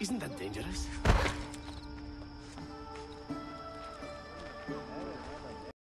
Isn't that dangerous?